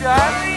远